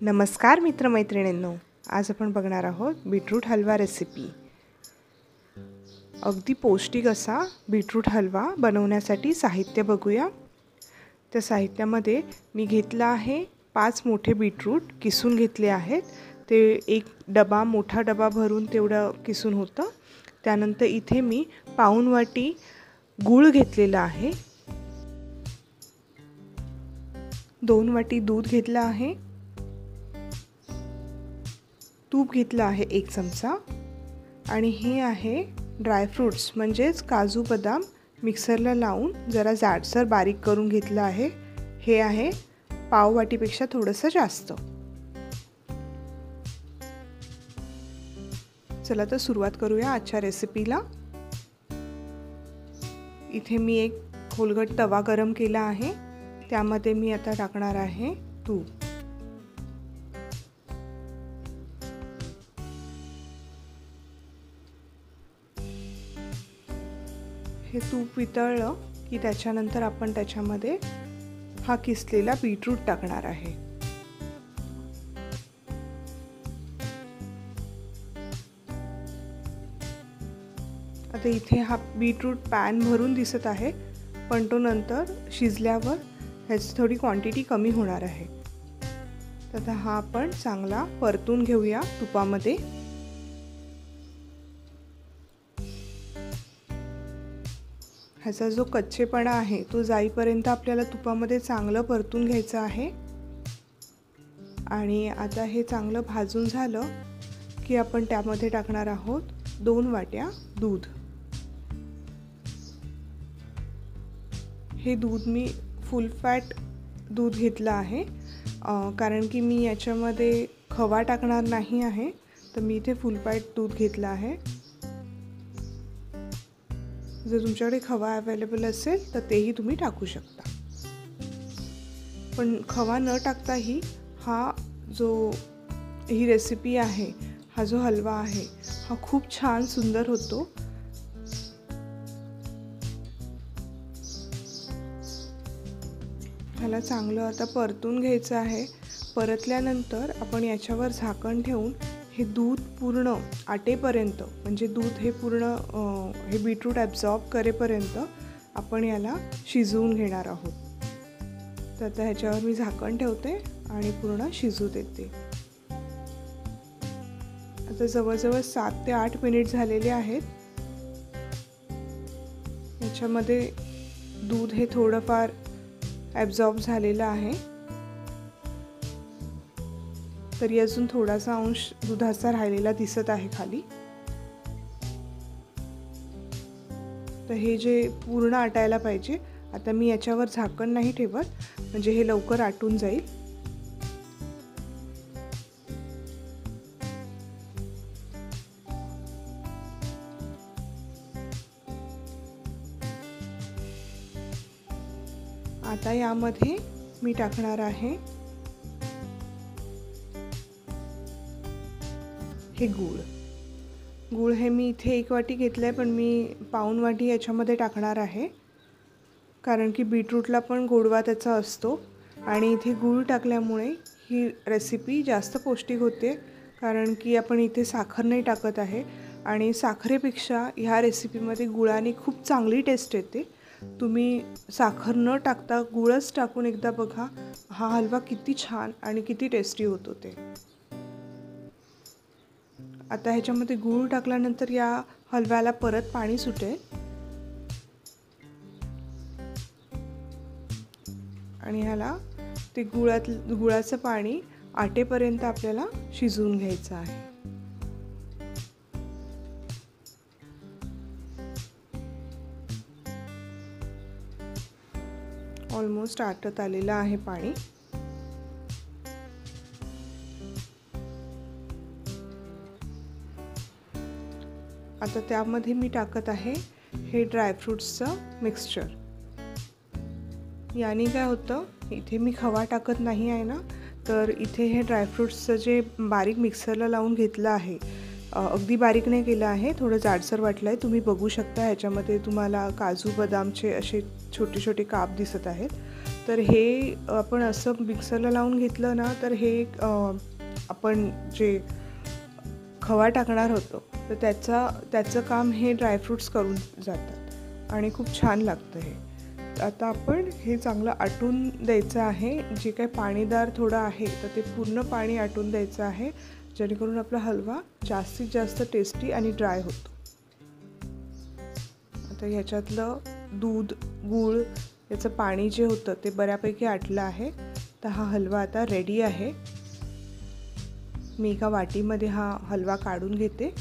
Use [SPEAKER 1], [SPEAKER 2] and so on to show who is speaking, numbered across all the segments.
[SPEAKER 1] नमस्कार मित्रमैत्रिणींनो आज आपण बघणार आहोत बीटरूट हलवा रेसिपी अगदी पौष्टिक असा बीटरूट हलवा बनवण्यासाठी साहित्य बघूया. त्या साहित्यामध्ये मी घेतलं आहे पाच मोठे बीटरूट किसून घेतले आहेत. ते एक डबा मोठा डबा भरून तेवढं किसून होतं. त्यानंतर इथे मी पाऊन वाटी गूळ घेतलेला आहे. दोन वाटी दूध घेतलं आहे. तूप घेतलं आहे एक चमचा. आणि हे आहे ड्रायफ्रूट्स म्हणजेच काजू बदाम मिक्सरला लावून जरा जाडसर बारीक करून घेतलं आहे. हे आहे पाववाटीपेक्षा थोडंसं जास्त. चला तर सुरुवात करूया आजच्या रेसिपीला इथे मी एक खोलगट तवा गरम केला आहे. त्यामध्ये मी आता टाकणार आहे तूप. हे तूप वितळलं की त्याच्यानंतर आपण त्याच्यामध्ये हा किसलेला बीटरूट टाकणार आहे. आता इथे हा बीटरूट पॅन भरून दिसत आहे पण तो नंतर शिजल्यावर ह्याची थोडी क्वांटिटी कमी होणार आहे. तर हा आपण चांगला परतून घेऊया तुपामध्ये. ह्याचा जो कच्चेपणा आहे तो जाईपर्यंत आपल्याला तुपामध्ये चांगलं परतून घ्यायचं आहे. आणि आता हे चांगलं भाजून झालं की आपण त्यामध्ये टाकणार आहोत दोन वाट्या दूध. हे दूध मी फुल फॅट दूध घेतलं आहे. कारण की मी याच्यामध्ये खवा टाकणार नाही आहे तर मी इथे फुल फॅट दूध घेतलं आहे. जर तुमच्याकडे खवा अवेलेबल असेल तर तेही तुम्ही टाकू शकता. पण खवा न टाकताही हा जो ही रेसिपी आहे हा जो हलवा आहे हा खूप छान सुंदर होतो. ह्याला चांगलं आता परतून घ्यायचं आहे. परतल्यानंतर आपण याच्यावर झाकण ठेवून हे दूध पूर्ण आटेपर्यंत म्हणजे दूध हे पूर्ण हे बीटरूट ॲब्झॉर्ब करेपर्यंत आपण याला शिजवून घेणार आहोत. तर आता ह्याच्यावर मी झाकण ठेवते आणि पूर्ण शिजू देते. आता जवळजवळ सात ते आठ मिनिट झालेले आहेत. याच्यामध्ये दूध हे थोडंफार ॲब्झॉर्ब झालेलं आहे. तरी अजून थोडासा अंश दुधाचा राहिलेला दिसत आहे खाली. तर हे जे पूर्ण आटायला पाहिजे आता मी याच्यावर झाकण नाही ठेवत म्हणजे हे लवकर आटून जाईल. आता यामध्ये मी टाकणार आहे हे गूळ. गूळ हे मी इथे एक वाटी घेतलं आहे पण मी पाऊन वाटी याच्यामध्ये टाकणार आहे. कारण की बीटरूटला पण गोडवा त्याचा असतो. आणि इथे गूळ टाकल्यामुळे ही रेसिपी जास्त पौष्टिक होते कारण की आपण इथे साखर नाही टाकत आहे. आणि साखरेपेक्षा ह्या रेसिपीमध्ये गुळाने खूप चांगली टेस्ट येते. तुम्ही साखर न टाकता गुळच टाकून एकदा बघा हा हलवा किती छान आणि किती टेस्टी होतो ते. आता ह्याच्यामध्ये गूळ टाकल्यानंतर या हलव्याला परत पाणी सुटेल. आणि ह्याला ते गुळात गुळाचं पाणी आटेपर्यंत आपल्याला शिजवून घ्यायचं आहे. ऑलमोस्ट आटत आलेलं आहे पाणी. आता त्यामध्ये मी टाकत आहे हे ड्रायफ्रूट्सचं मिक्सचर. याने काय होतं इथे मी खवा टाकत नाही आहे ना तर इथे हे ड्रायफ्रूट्सचं जे बारीक मिक्सरला लावून घेतलं आहे अगदी बारीक नाही केलं आहे थोडं जाडसर वाटलं आहे तुम्ही बघू शकता ह्याच्यामध्ये तुम्हाला काजू बदामचे असे छोटे छोटे काप दिसत आहेत. तर हे आपण असं मिक्सरला लावून घेतलं ना तर हे आपण जे खवा टाकणार होतो तर त्याचा त्याचं काम हे ड्रायफ्रूट्स करून जातात. आणि खूप छान लागतं हे. आता आपण हे चांगलं आटून द्यायचं आहे. जे काही पाणीदार थोडं आहे तर ते पूर्ण पाणी आटून द्यायचं आहे. जेणेकरून आपला हलवा जास्तीत जास्त टेस्टी आणि ड्राय होतो. आता ह्याच्यातलं दूध गूळ याचं पाणी जे होतं ते बऱ्यापैकी आटलं आहे. तर हा हलवा आता रेडी आहे. मी एका वाटीमध्ये हा हलवा काढून घेते.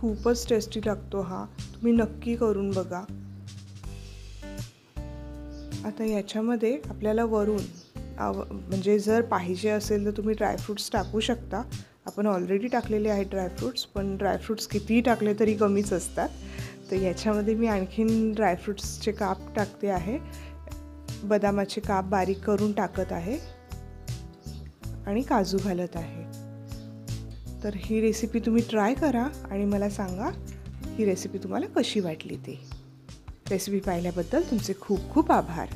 [SPEAKER 1] खूपच टेस्टी लागतो हा. तुम्ही नक्की करून बघा. आता याच्यामध्ये आपल्याला वरून आव म्हणजे जर पाहिजे असेल तर तुम्ही ड्रायफ्रूट्स टाकू शकता. आपण ऑलरेडी टाकलेले आहेत ड्रायफ्रूट्स पण ड्रायफ्रूट्स कितीही टाकले तरी कमीच असतात. तर याच्यामध्ये मी आणखीन ड्रायफ्रूट्सचे काप टाकते आहे. बदामाचे काप बारीक करून टाकत आहे. आणि काजू घालत आहे. तर ही रेसिपी तुम्ही ट्राय करा आणि मला सांगा ही रेसिपी तुम्हाला कशी वाटली ते? रेसिपी पाहिल्याबद्दल तुमचे खूप खूप आभार.